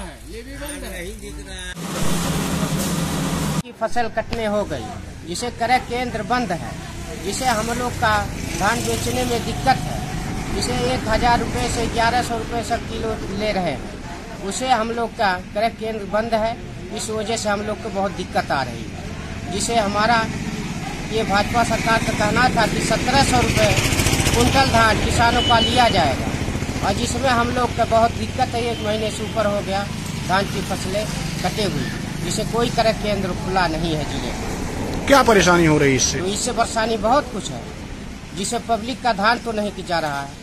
है की फ़सल कटने हो गई, जिसे क्रय केंद्र बंद है, जिसे हम लोग का धान बेचने में दिक्कत है, जिसे एक हज़ार रूपए से ग्यारह सौ रुपये सब किलो ले रहे हैं, उसे हम लोग का क्रय केंद्र बंद है, इस वजह से हम लोग को बहुत दिक्कत आ रही है, जिसे हमारा ये भाजपा सरकार का कहना था कि सत्रह सौ रुपये कुंटल धान किसानों का लिया जाएगा। और जिसमें हम लोग का बहुत दिक्कत है एक महीने से ऊपर हो गया धान की फ़सलें कटे हुई। जिसे कोई क्रय केंद्र खुला नहीं है ज़िले में। क्या परेशानी हो रही है इससे? तो इससे परेशानी बहुत कुछ है। जिसे पब्लिक का धान तो नहीं जा रहा है।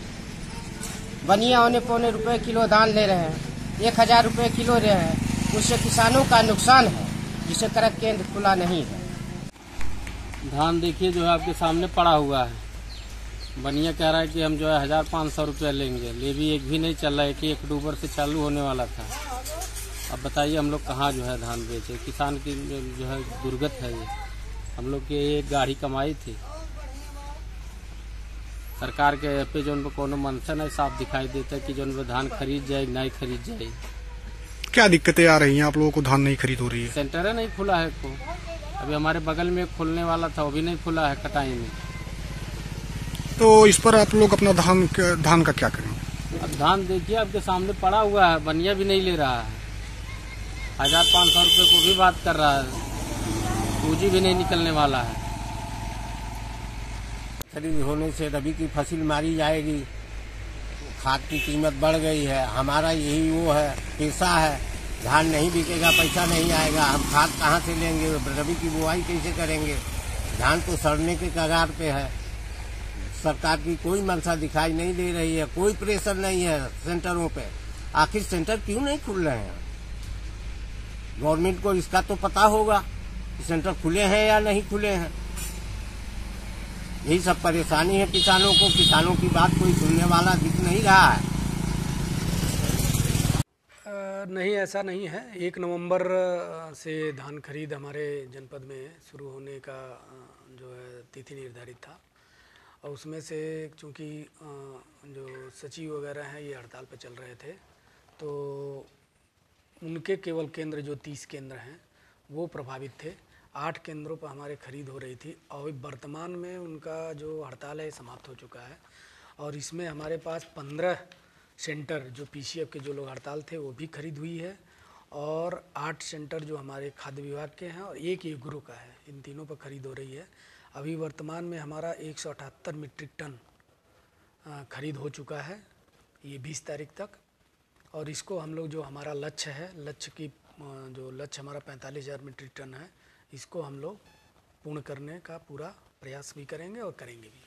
बनिया औने पौने रुपए किलो धान ले रहे हैं एक हज़ार रुपये किलो ले रहे हैं। उससे किसानों का नुकसान है जिसे क्रय केंद्र खुला नहीं है। धान देखिए जो है आपके सामने पड़ा हुआ है। बनिया कह रहा है कि हम जो है हज़ार पाँच सौ रुपया लेंगे। ले भी एक भी नहीं चल रहा है कि एक अक्टूबर से चालू होने वाला था। अब बताइए हम लोग कहाँ जो है धान बेचे? किसान की जो है दुर्गत है ये। हम लोग की एक गाड़ी कमाई थी। सरकार के पे जो कोनो मनसा नहीं साफ़ दिखाई देता है कि जो धान खरीद जाए नहीं खरीद जाए। क्या दिक्कतें आ रही हैं? आप लोगों को धान नहीं खरीद हो रही है। सेंटर है नहीं खुला है को। अभी हमारे बगल में खुलने वाला था वो भी नहीं खुला है कटाई में। तो इस पर आप लोग अपना धान धान का क्या करेंगे? अब धान देखिए आपके सामने पड़ा हुआ है बनिया भी नहीं ले रहा है। हज़ार पाँच सौ रुपये को भी बात कर रहा है। पूंजी भी नहीं निकलने वाला है। खरीद होने से रबी की फ़सल मारी जाएगी। खाद की कीमत बढ़ गई है। हमारा यही वो है पैसा है। धान नहीं बिकेगा पैसा नहीं आएगा। हम खाद कहाँ से लेंगे? रबी की बुआई कैसे करेंगे? धान तो सड़ने के कगार पे है। सरकार की कोई मंशा दिखाई नहीं दे रही है, कोई प्रेशर नहीं है सेंटरों पे। आखिर सेंटर क्यों नहीं खुल रहे हैं? गवर्नमेंट को इसका तो पता होगा कि सेंटर खुले हैं या नहीं खुले हैं। यही सब परेशानी है किसानों को। किसानों की बात कोई सुनने वाला दिख नहीं रहा है। नहीं, ऐसा नहीं है। एक नवंबर से धान खरीद हमारे जनपद में शुरू होने का जो है, तिथि निर्धारित था। और उसमें से चूँकि जो सचिव वगैरह हैं, ये हड़ताल पर चल रहे थे तो उनके केवल केंद्र, जो तीस केंद्र हैं, वो प्रभावित थे। आठ केंद्रों पर हमारे खरीद हो रही थी और वर्तमान में उनका जो हड़ताल है समाप्त हो चुका है। और इसमें हमारे पास पंद्रह सेंटर, जो पीसीएफ के जो लोग हड़ताल थे, वो भी खरीद हुई है। और आठ सेंटर जो हमारे खाद्य विभाग के हैं और एक एक गुरु का है। इन तीनों पर खरीद हो रही है। अभी वर्तमान में हमारा एक सौ अठहत्तर मीट्रिक टन खरीद हो चुका है, ये 20 तारीख तक। और इसको हम लोग जो हमारा लक्ष्य है, लक्ष्य की जो लक्ष्य हमारा पैंतालीस हज़ार मीट्रिक टन है, इसको हम लोग पूर्ण करने का पूरा प्रयास भी करेंगे और करेंगे भी।